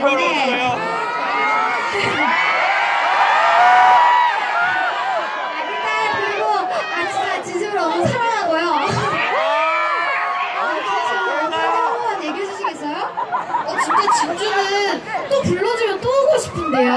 근데 아, 일단 그리고 아 진짜 진심으로 너무 사랑하고요. 아 진심으로 한 번만 얘기해 주시겠어요? 어 진짜 진주는 또 불러주면 또 오고 싶은데요.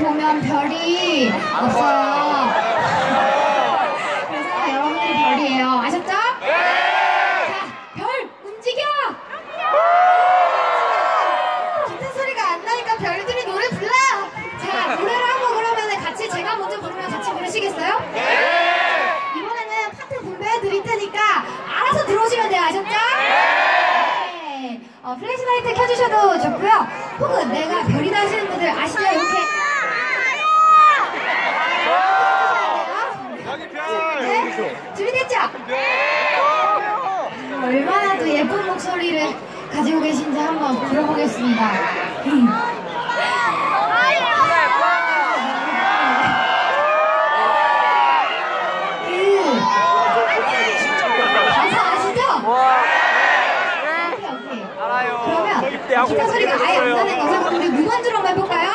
별이 없어요. 그래서 여러분들이 별이에요. 아셨죠? 자, 별 움직여! 기타 소리가 안 나니까 별들이 노래 불러요. 자, 노래를 한번 그러면 같이 제가 먼저 부르면 같이 부르시겠어요? 이번에는 파트 분배해 드릴 테니까 알아서 들어오시면 돼요. 아셨죠? 네. 어, 플래시라이트 켜주셔도 좋고요. 혹은 내가 별이다 하시는 분들 아시죠? 이렇게. 네? 준비됐죠? 얼마나 또 예쁜 목소리를 가지고 계신지 한번 들어보겠습니다. 음. 그 기타 소리가 아예 안 나는 거죠? 그럼 우리 무반주로 한번 해볼까요?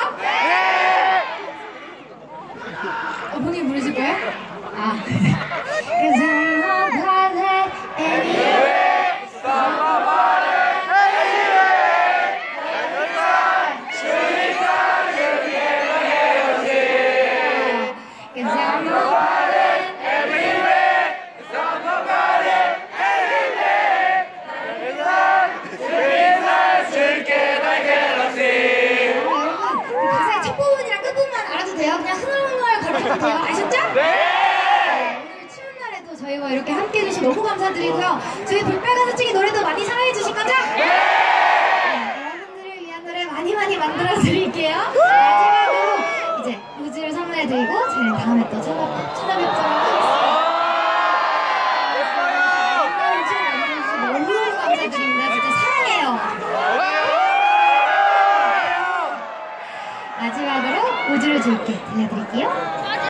어, 본인 부르실 거예요? 아. Not 돼요? 그냥 흥얼흥얼 거려도 돼요? 아셨죠? 네! 네! 오늘 추운 날에도 저희와 이렇게 함께 해주셔서 너무 감사드리고요. 저희 불빨간사춘기 노래도 많이 사랑해 주실 거죠? 네! 네! 여러분들을 위한 노래 많이 많이 만들어 드릴게요. 마지막으로 이제 우즈를 선물해 드리고 저희 다음에 또 찾아, 찾아뵙도록 하겠습니다. 우주를 줄게 들려드릴게요.